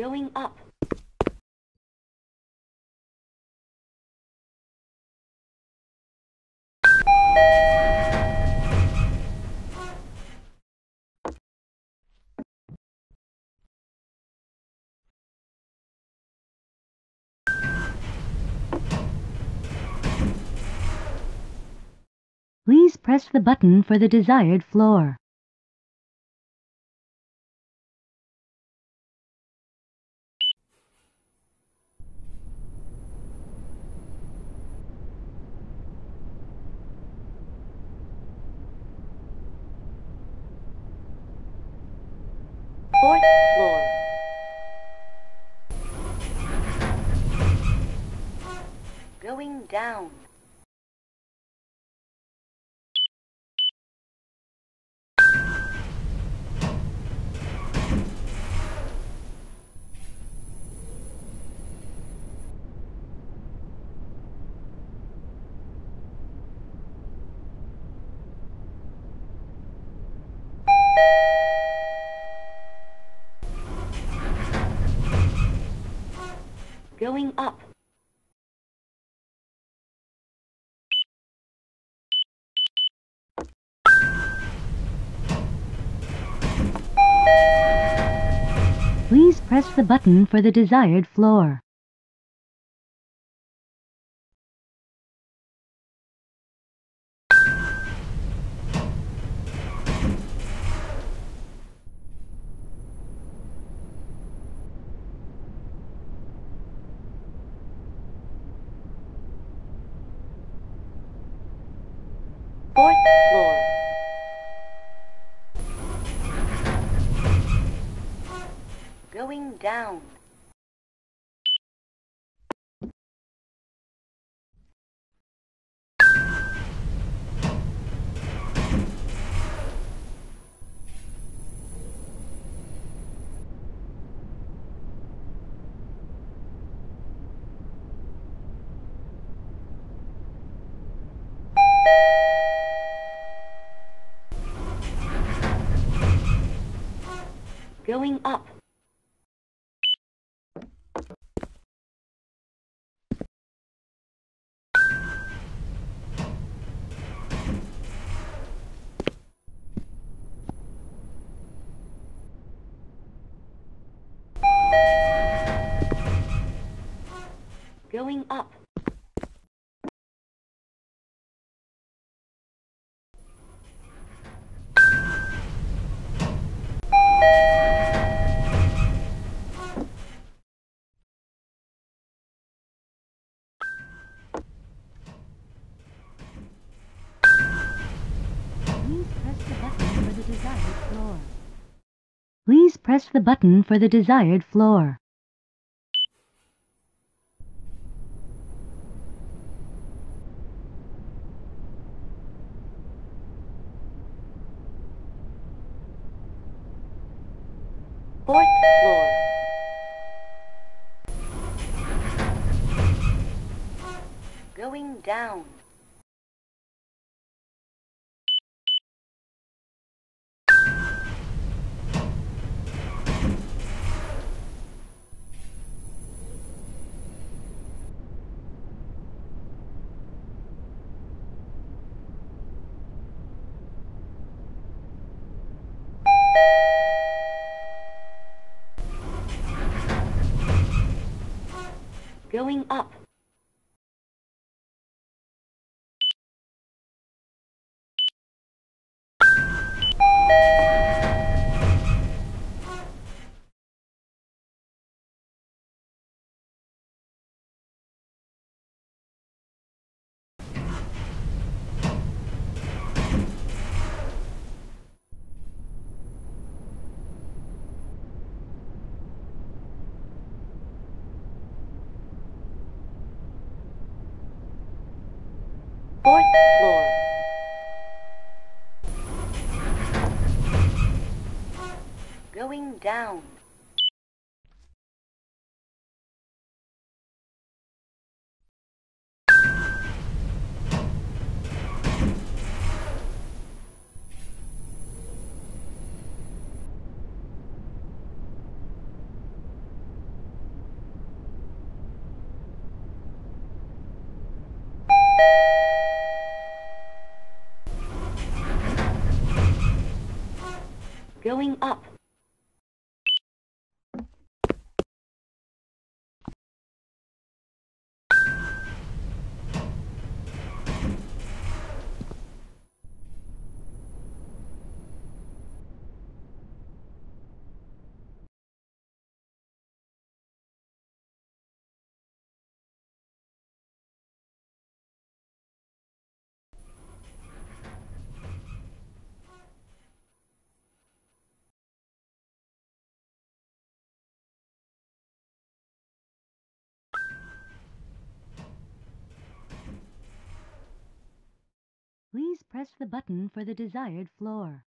Going up. Please press the button for the desired floor. Fourth floor. Going down. Going up. Please press the button for the desired floor. Fourth floor. Going down. Going up. Going up. Press the button for the desired floor. Fourth floor. Going down. Up. Fourth floor. Going down. Going up. Please press the button for the desired floor.